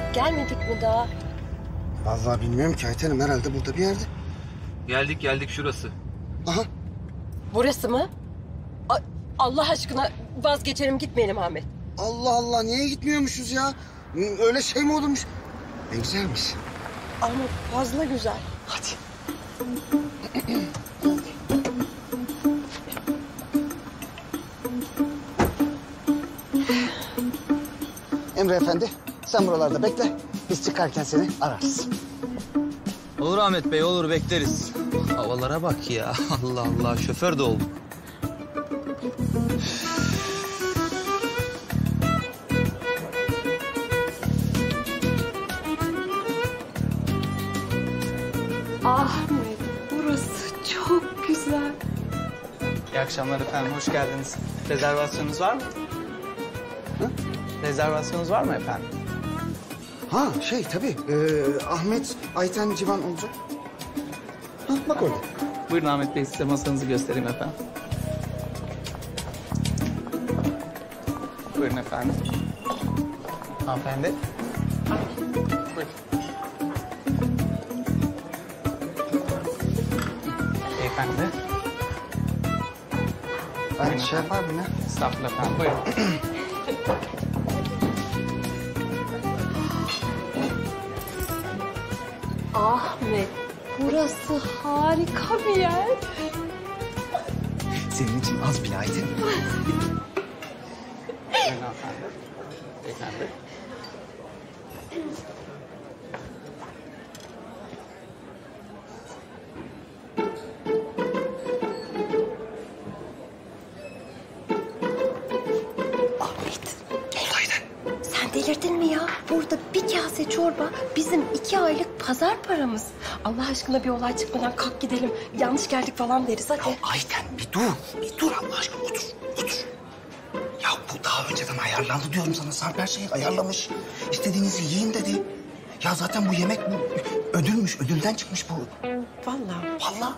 Ahmet gelmedik mi daha? Vallahi bilmiyorum ki Ayten'im herhalde burada bir yerde. Geldik geldik şurası. Aha Burası mı? A- Allah aşkına vazgeçelim gitmeyelim Ahmet. Allah Allah niye gitmiyormuşuz ya? Öyle şey mi olurmuş? Ne güzelmiş. Ama fazla güzel. Hadi. Emre Efendi sen buralarda bekle. Biz çıkarken seni ararız. Olur Ahmet Bey olur bekleriz. Havalara bak ya. Allah Allah şoför de oldum. Ahmet burası çok güzel. İyi akşamlar efendim, hoş geldiniz. Rezervasyonunuz var mı? Rezervasyonunuz var mı efendim? Ha şey tabii ee, Ahmet Ayten Civan olacak. Ha bak orada. Buyurun Ahmet Bey, size masanızı göstereyim efendim. Buyurun efendim. Hanımefendi. Buyurun. Beyefendi. Ben şey yapardım ya. Estağfurullah efendim, buyurun. Ahmet burası harika bir yer. Senin için az bile. Buyurun hanımefendi. Beyefendi. Sen delirdin mi ya? Burada bir kase çorba bizim iki aylık pazar paramız. Allah aşkına bir olay çıkmadan kalk gidelim. Yanlış geldik falan deriz hadi. Ayten bir dur. Bir dur Allah aşkına otur. Otur. Ya bu daha önceden ayarlandı diyorum sana. Sarp her şeyi ayarlamış. İstediğinizi yiyin dedi. Ya zaten bu yemek bu ödülmüş. Ödülden çıkmış bu. Vallahi. Vallahi.